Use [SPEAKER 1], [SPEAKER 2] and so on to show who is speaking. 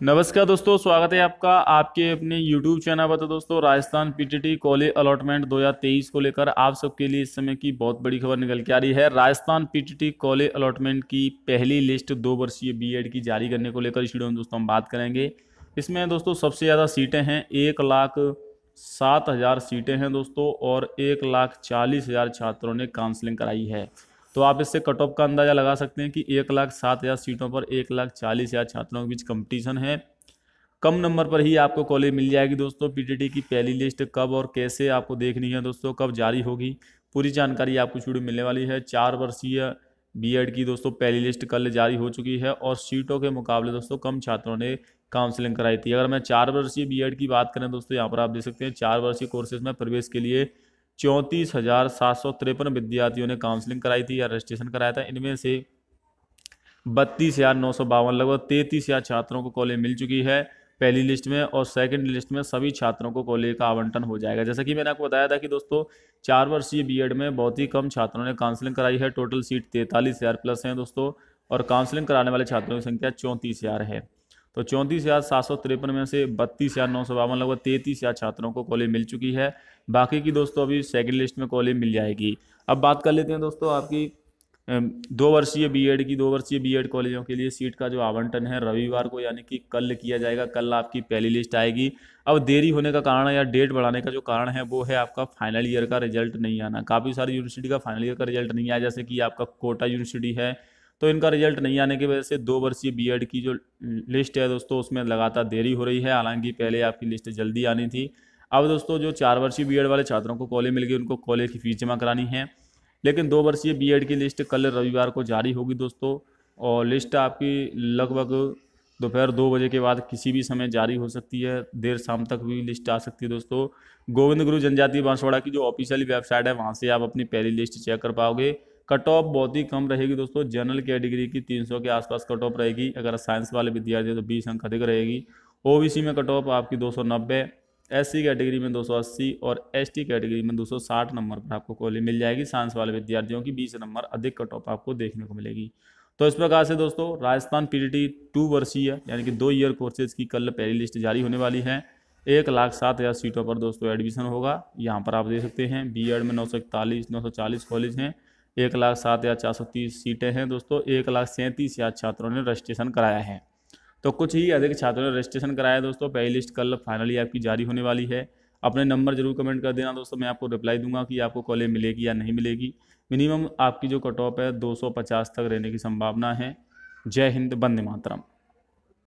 [SPEAKER 1] नमस्कार दोस्तों, स्वागत है आपका आपके अपने YouTube चैनल पर। तो दोस्तों, राजस्थान पीटीटी कॉलेज अलॉटमेंट 2023 को लेकर आप सबके लिए इस समय की बहुत बड़ी खबर निकल के आ रही है। राजस्थान पीटीटी कॉलेज अलॉटमेंट की पहली लिस्ट दो वर्षीय बीएड की जारी करने को लेकर इस वीडियो में दोस्तों हम बात करेंगे। इसमें दोस्तों, सबसे ज़्यादा सीटें हैं, एक लाख सात हज़ार सीटें हैं दोस्तों, और एक लाख चालीस हज़ार छात्रों ने काउंसलिंग कराई है। तो आप इससे कट ऑफ़ का अंदाज़ा लगा सकते हैं कि एक लाख सात हज़ार सीटों पर एक लाख चालीस हज़ार छात्रों के बीच कंपटीशन है। कम नंबर पर ही आपको कॉलेज मिल जाएगी दोस्तों। पीटीटी की पहली लिस्ट कब और कैसे आपको देखनी है दोस्तों? कब जारी होगी? पूरी जानकारी आपको वीडियो मिलने वाली है। चार वर्षीय बीएड की दोस्तों पहली लिस्ट कल जारी हो चुकी है और सीटों के मुकाबले दोस्तों कम छात्रों ने काउंसलिंग कराई थी। अगर मैं चार वर्षीय बीएड की बात करें दोस्तों, यहाँ पर आप देख सकते हैं, चार वर्षीय कोर्सेज में प्रवेश के लिए चौंतीस हज़ार सात सौ तिरपन विद्यार्थियों ने काउंसलिंग कराई थी या रजिस्ट्रेशन कराया था। इनमें से बत्तीस हज़ार नौ सौ बावन, लगभग तैंतीस हज़ार छात्रों को कॉलेज मिल चुकी है पहली लिस्ट में और सेकंड लिस्ट में सभी छात्रों को कॉलेज का आवंटन हो जाएगा। जैसा कि मैंने आपको बताया था कि दोस्तों, चार वर्षीय बीएड में बहुत ही कम छात्रों ने काउंसलिंग कराई है। टोटल सीट तैंतालीस हज़ार प्लस हैं दोस्तों और काउंसलिंग कराने वाले छात्रों की संख्या चौंतीस हज़ार है। तो चौंतीस हज़ार सात सौ तिरपन में से बत्तीस हज़ार नौ सौ बावन, लगभग तैंतीस हज़ार छात्रों को कॉलेज मिल चुकी है। बाकी की दोस्तों, अभी सेकंड लिस्ट में कॉलेज मिल जाएगी। अब बात कर लेते हैं दोस्तों, आपकी दो वर्षीय बीएड की, दो वर्षीय बीएड कॉलेजों के लिए सीट का जो आवंटन है, रविवार को यानी कि कल किया जाएगा, कल आपकी पहली लिस्ट आएगी। अब देरी होने का कारण या डेट बढ़ाने का जो कारण है, वो है आपका फाइनल ईयर का रिज़ल्ट नहीं आना। काफ़ी सारी यूनिवर्सिटी का फाइनल ईयर का रिज़ल्ट नहीं आया, जैसे कि आपका कोटा यूनिवर्सिटी है तो इनका रिज़ल्ट नहीं आने की वजह से दो वर्षीय बीएड की जो लिस्ट है दोस्तों, उसमें लगातार देरी हो रही है। हालाँकि पहले आपकी लिस्ट जल्दी आनी थी। अब दोस्तों, जो चार वर्षीय बीएड वाले छात्रों को कॉलेज मिल गई, उनको कॉलेज की फ़ीस जमा करानी है। लेकिन दो वर्षीय बीएड की लिस्ट कल रविवार को जारी होगी दोस्तों, और लिस्ट आपकी लगभग दोपहर दो बजे के बाद किसी भी समय जारी हो सकती है। देर शाम तक भी लिस्ट आ सकती है दोस्तों। गोविंद गुरु जनजाति बांसवाड़ा की जो ऑफिशियल वेबसाइट है, वहाँ से आप अपनी पहली लिस्ट चेक कर पाओगे। कट ऑफ़ बहुत ही कम रहेगी दोस्तों जनरल कैटेगरी की 300 के आसपास कट ऑफ़ रहेगी। अगर साइंस वाले विद्यार्थी तो 20 अंक अधिक रहेगी। ओबीसी में कट ऑफ़ आपकी 290 एससी कैटेगरी में 280 और एसटी कैटेगरी में 260 नंबर पर आपको कॉलेज मिल जाएगी। साइंस वाले विद्यार्थियों की 20 नंबर अधिक कट ऑफ़ आपको देखने को मिलेगी। तो इस प्रकार से दोस्तों, राजस्थान पीडीटी टू वर्षीय, यानी कि दो ईयर कोर्सेज की कल पहली लिस्ट जारी होने वाली है। एक लाख सात हज़ार सीटों पर दोस्तों एडमिशन होगा। यहाँ पर आप देख सकते हैं बी एड में नौ सौ इकतालीस, नौ सौ चालीस कॉलेज हैं। एक लाख सात हज़ार चार सौ तीस सीटें हैं दोस्तों, एक लाख सैंतीस हज़ार छात्रों ने रजिस्ट्रेशन कराया है। तो कुछ ही अधिक छात्रों ने रजिस्ट्रेशन कराया दोस्तों, पहली लिस्ट कल फाइनली आपकी जारी होने वाली है। अपने नंबर ज़रूर कमेंट कर देना दोस्तों, मैं आपको रिप्लाई दूँगा कि आपको कॉलेज मिलेगी या नहीं मिलेगी। मिनिमम आपकी जो कट ऑफ़ है 250 तक रहने की संभावना है। जय हिंद बंदे मातरम।